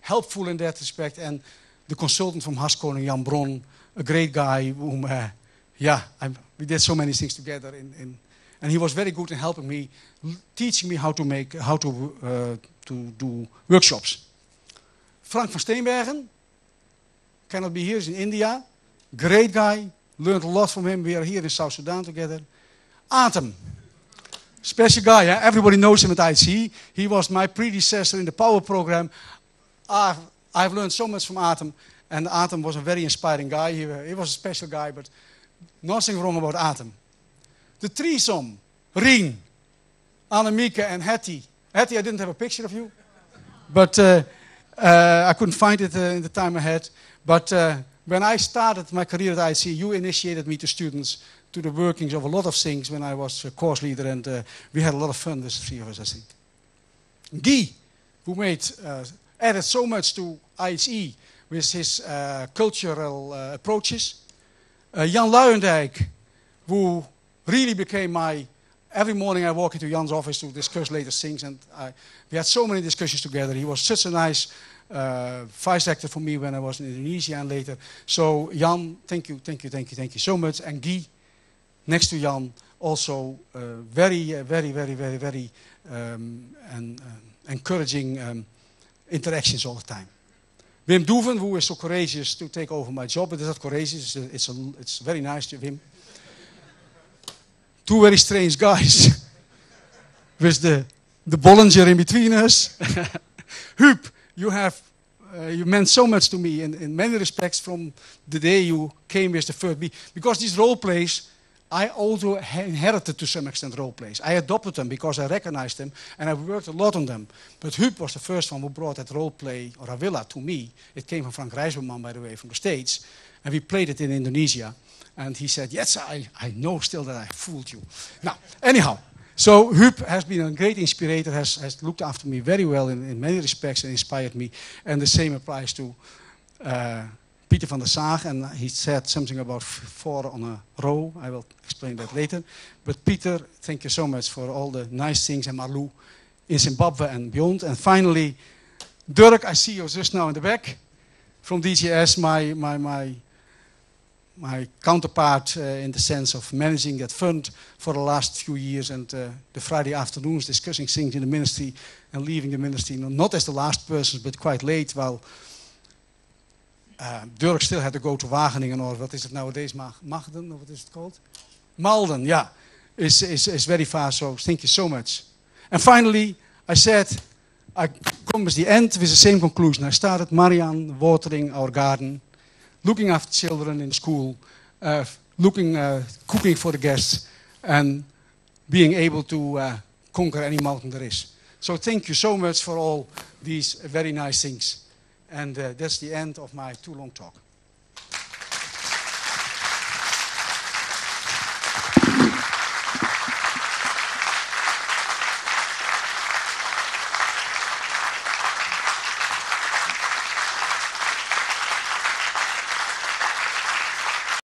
helpful in that respect. And the consultant from Haskoning, Jan Bron, a great guy whom, uh, yeah, I, we did so many things together. In, in, and he was very good in helping me, teaching me how to make, how to, uh, to do workshops. Frank van Steenbergen, cannot be here, he's in India. Great guy, learned a lot from him. We are here in South Sudan together. Atem, special guy, everybody knows him at IC. He was my predecessor in the power program. I've, I've learned so much from Atem, and Atem was a very inspiring guy. He, he was a special guy, but nothing wrong about Atem. The threesome, Rien, Annemieke, and Hattie. Hattie, I didn't have a picture of you, but uh, uh, I couldn't find it uh, in the time I had. But uh, when I started my career at IC, you initiated me to students to the workings of a lot of things when I was a course leader, and uh, we had a lot of fun the three of us, I think. Guy, who made, uh, added so much to IHE with his uh, cultural approaches. Jan Luijendijk, who really became my every morning I walk into Jan's office to discuss latest things, and I, we had so many discussions together. He was such a nice uh, vice actor for me when I was in Indonesia and later. So Jan, thank you, thank you, thank you, thank you so much. And Guy, next to Jan, also uh, very, uh, very, very, very, very um, and, uh, encouraging um, interactions all the time. Wim Douven, who is so courageous to take over my job, but it's not courageous, it's, a, it's, a, it's very nice to him two very strange guys with the, the Bollinger in between us. Huub, you have uh, you meant so much to me in, in many respects from the day you came with the first beat. Because these role plays, I also inherited to some extent role plays. I adopted them because I recognized them and I worked a lot on them. But Huub was the first one who brought that role play, or Avila, to me. It came from Frank Rijsberman, by the way, from the States. And we played it in Indonesia. And he said, Yes, I, I know still that I fooled you. Now, anyhow, so Huub has been a great inspirator, has, has looked after me very well in, in many respects and inspired me. And the same applies to uh, Pieter van der Zaag. And he said something about four on a row. I will explain that later. But Peter, thank you so much for all the nice things. And Marlou in Zimbabwe and beyond. And finally, Dirk, I see you just now in the back from DGIS, my, my, my my counterpart uh, in the sense of managing that fund for the last few years and uh, the Friday afternoons discussing things in the ministry and leaving the ministry. Not as the last person but quite late while uh, Dirk still had to go to Wageningen or what is it nowadays? Magden or what is it called? Malden yeah is, is, is very fast so thank you so much. And finally I said I come with the end with the same conclusion. I started Marianne watering our garden looking after children in school, uh, looking, uh, cooking for the guests, and being able to uh, conquer any mountain there is. So thank you so much for all these very nice things. And uh, that's the end of my too long talk.